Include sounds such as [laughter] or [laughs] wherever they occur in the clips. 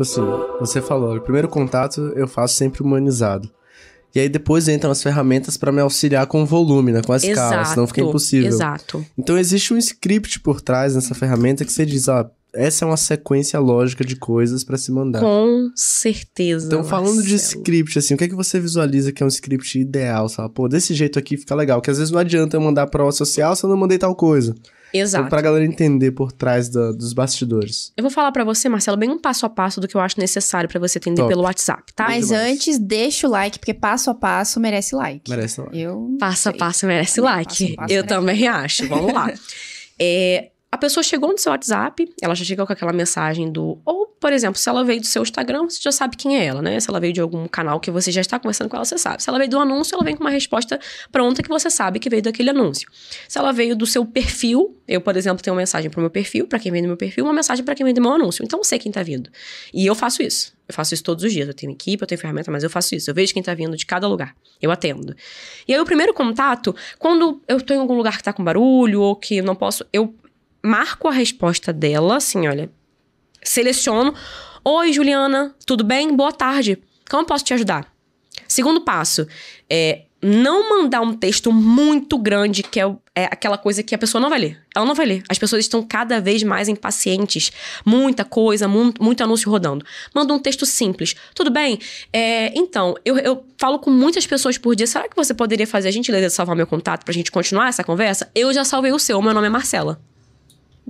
tipo assim, você falou, o primeiro contato eu faço sempre humanizado. E aí depois entram as ferramentas para me auxiliar com o volume, né? Com a escala, Exato, senão fica impossível. Exato. Então existe um script por trás nessa ferramenta que você diz, ó, essa é uma sequência lógica de coisas para se mandar. Com certeza. Então, falando de Marcelo. script, assim, o que é que você visualiza que é um script ideal, sabe? Pô, desse jeito aqui fica legal, que às vezes não adianta eu mandar prova social se eu não mandei tal coisa. Exato. Então, pra galera entender por trás da- dos bastidores. Eu vou falar pra você, Marcelo, bem um passo a passo do que eu acho necessário pra você atender Top. pelo WhatsApp, tá? Mas antes, deixa o like, porque passo a passo merece like. Merece lá. Eu. Passo a passo merece Passo like. passo eu merece também acho. Vamos lá. [laughs] É, a pessoa chegou no seu WhatsApp, ela já chegou com aquela mensagem do. Ou, por exemplo, se ela veio do seu Instagram, você já sabe quem é ela, né? Se ela veio de algum canal que você já está conversando com ela, você sabe. Se ela veio do anúncio, ela vem com uma resposta pronta que você sabe que veio daquele anúncio. Se ela veio do seu perfil, eu, por exemplo, tenho uma mensagem pro meu perfil, pra quem vem do meu perfil, uma mensagem pra quem vem do meu anúncio. Então eu sei quem tá vindo. E eu faço isso. Eu faço isso todos os dias. Eu tenho equipe, eu tenho ferramenta, mas eu faço isso. Eu vejo quem tá vindo de cada lugar. Eu atendo. E aí, o primeiro contato, quando eu tô em algum lugar que tá com barulho ou que não posso, eu marco a resposta dela, assim, olha. Seleciono. Oi, Juliana, tudo bem? Boa tarde. Como posso te ajudar? Segundo passo, é não mandar um texto muito grande, que é, é aquela coisa que a pessoa não vai ler. Ela não vai ler. As pessoas estão cada vez mais impacientes. Muita coisa, mu- muito anúncio rodando. Manda um texto simples. Tudo bem? É, então, eu, eu falo com muitas pessoas por dia. Será que você poderia fazer a gentileza de salvar meu contato pra gente continuar essa conversa? Eu já salvei o seu. Meu nome é Marcela.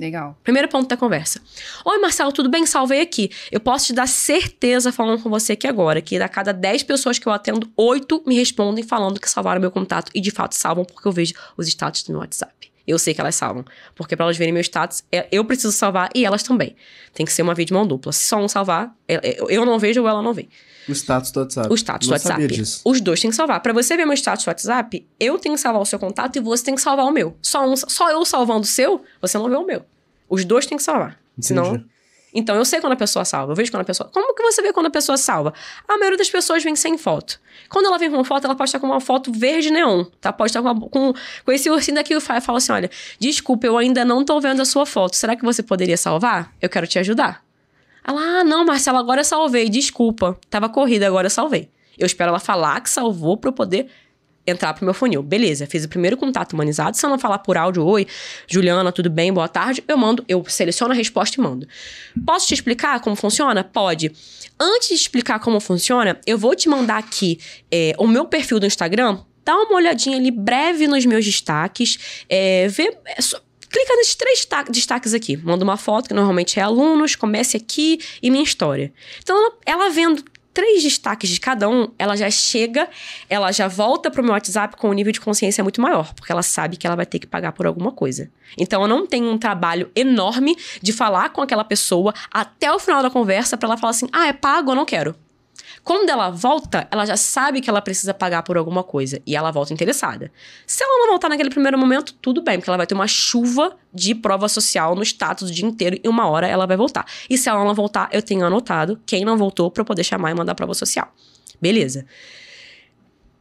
Legal. Primeiro ponto da conversa. Oi, Marcelo, tudo bem? Salvei aqui. Eu posso te dar certeza, falando com você aqui agora, que a cada 10 pessoas que eu atendo, 8 me respondem falando que salvaram meu contato. E de fato salvam, porque eu vejo os status do meu WhatsApp. Eu sei que elas salvam. Porque pra elas verem meu status, é- eu preciso salvar e elas também. Tem que ser uma via de mão dupla. Se só um salvar, é- é- eu não vejo ou ela não vê. O status do WhatsApp. O status Não do WhatsApp. Os dois têm que salvar. Pra você ver meu status do WhatsApp, eu tenho que salvar o seu contato e você tem que salvar o meu. Só, um, só eu salvando o seu, você não vê o meu. Os dois têm que salvar. Senão. Então eu sei quando a pessoa salva. Eu vejo quando a pessoa. Como que você vê quando a pessoa salva? A maioria das pessoas vem sem foto. Quando ela vem com foto, ela pode estar com uma foto verde neon, tá? Pode estar com, uma- com, com esse ursinho daqui e fala assim: olha, desculpa, eu ainda não tô vendo a sua foto. Será que você poderia salvar? Eu quero te ajudar. Ela, ah, não, Marcela, agora eu salvei. Desculpa. Tava corrida, agora eu salvei. Eu espero ela falar que salvou pra eu poder entrar pro meu funil. Beleza, fiz o primeiro contato humanizado. Se não falar por áudio, oi, Juliana, tudo bem? Boa tarde. Eu mando, eu seleciono a resposta e mando. Posso te explicar como funciona? Pode. Antes de explicar como funciona, eu vou te mandar aqui é, o meu perfil do Instagram. Dá uma olhadinha ali breve nos meus destaques. É, vê. é só- clica nesses três desta- destaques aqui. Manda uma foto, que normalmente é alunos, comece aqui e minha história. Então, ela, ela vendo três destaques de cada um, ela já chega, ela já volta pro meu WhatsApp com um nível de consciência muito maior, porque ela sabe que ela vai ter que pagar por alguma coisa. Então, eu não tenho um trabalho enorme de falar com aquela pessoa até o final da conversa pra ela falar assim: ah, é pago, eu não quero. Quando ela volta, ela já sabe que ela precisa pagar por alguma coisa. E ela volta interessada. Se ela não voltar naquele primeiro momento, tudo bem, porque ela vai ter uma chuva de prova social no status o dia inteiro e uma hora ela vai voltar. E se ela não voltar, eu tenho anotado quem não voltou eu poder chamar e mandar prova social. Beleza.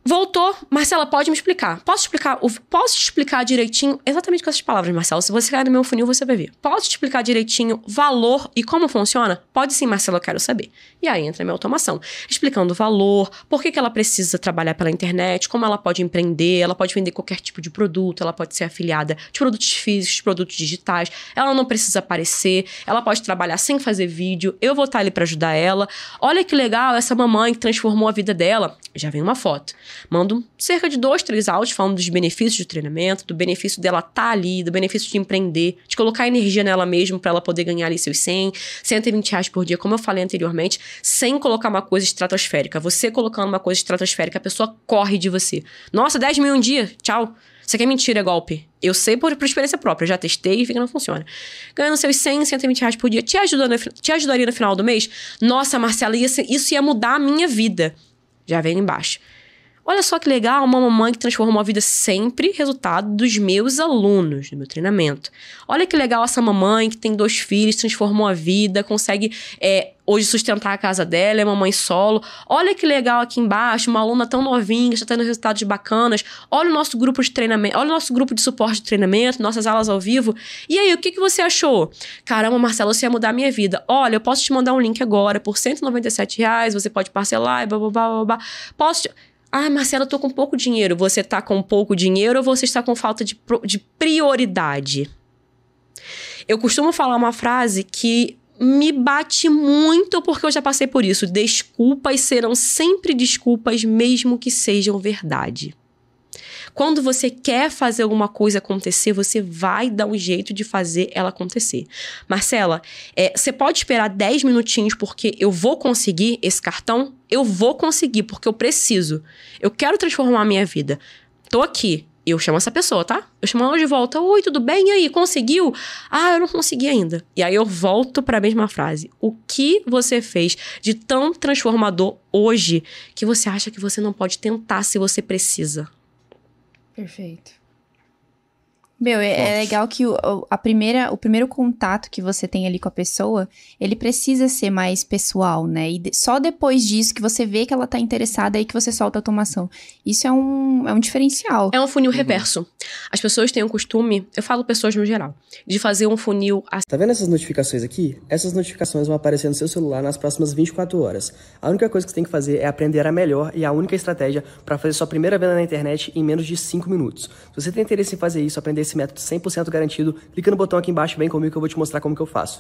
Voltou, Marcela, pode me explicar. Posso explicar? Posso te explicar direitinho, exatamente com essas palavras, Marcela. Se você cair no meu funil, você vai ver. Posso te explicar direitinho valor e como funciona? Pode sim, Marcela, eu quero saber. E aí entra a minha automação, explicando o valor, por que, que ela precisa trabalhar pela internet, como ela pode empreender, ela pode vender qualquer tipo de produto, ela pode ser afiliada de produtos físicos, de produtos digitais, ela não precisa aparecer, ela pode trabalhar sem fazer vídeo, eu vou estar ali pra ajudar ela. Olha que legal essa mamãe que transformou a vida dela. Já vem uma foto. Mando cerca de dois, três áudios falando dos benefícios do treinamento, do benefício dela estar ali, do benefício de empreender, de colocar energia nela mesmo pra ela poder ganhar ali seus 100, 120 reais por dia, como eu falei anteriormente, sem colocar uma coisa estratosférica. Você colocando uma coisa estratosférica, a pessoa corre de você. Nossa, 10 mil um dia, tchau. Isso aqui é mentira, é golpe. Eu sei por, por experiência própria, já testei e vi que não funciona. Ganhando seus 100, 120 reais por dia, te, ajuda no- te ajudaria no final do mês? Nossa, Marcela, isso ia mudar a minha vida. Já vem embaixo. Olha só que legal, uma mamãe que transformou a vida sempre resultado dos meus alunos, do meu treinamento. Olha que legal essa mamãe que tem dois filhos, transformou a vida, consegue. é, hoje sustentar a casa dela, é mamãe solo. Olha que legal aqui embaixo, uma aluna tão novinha, está tendo resultados bacanas. Olha o nosso grupo de treinamento, olha o nosso grupo de suporte de treinamento, nossas aulas ao vivo. E aí, o que, que você achou? Caramba, Marcelo, você ia mudar a minha vida. Olha, eu posso te mandar um link agora por 197 reais, você pode parcelar e blá, blá, blá, blá, blá. Posso te... Ah, Marcela, eu tô com pouco dinheiro. Você tá com pouco dinheiro ou você está com falta de, de prioridade? Eu costumo falar uma frase que me bate muito porque eu já passei por isso. Desculpas serão sempre desculpas, mesmo que sejam verdade. Quando você quer fazer alguma coisa acontecer, você vai dar um jeito de fazer ela acontecer. Marcela, é, você pode esperar 10 minutinhos porque eu vou conseguir esse cartão? Eu vou conseguir porque eu preciso. Eu quero transformar a minha vida. Tô aqui. Eu chamo essa pessoa, tá? Eu chamo ela de volta. Oi, tudo bem? E aí, conseguiu? Ah, eu não consegui ainda. E aí eu volto para a mesma frase. O que você fez de tão transformador hoje que você acha que você não pode tentar se você precisa? Perfeito. Meu, é, é legal que o, a primeira, o primeiro contato que você tem ali com a pessoa, ele precisa ser mais pessoal, né? E de, só depois disso que você vê que ela tá interessada aí que você solta a automação. Isso é um, é um diferencial. É um funil uhum. reverso. As pessoas têm o costume, eu falo pessoas no geral, de fazer um funil. Tá vendo essas notificações aqui? Essas notificações vão aparecer no seu celular nas próximas 24 horas. A única coisa que você tem que fazer é aprender a melhor e a única estratégia para fazer sua primeira venda na internet em menos de 5 minutos. Se você tem interesse em fazer isso, aprender esse método 100% garantido, clica no botão aqui embaixo, vem comigo que eu vou te mostrar como que eu faço.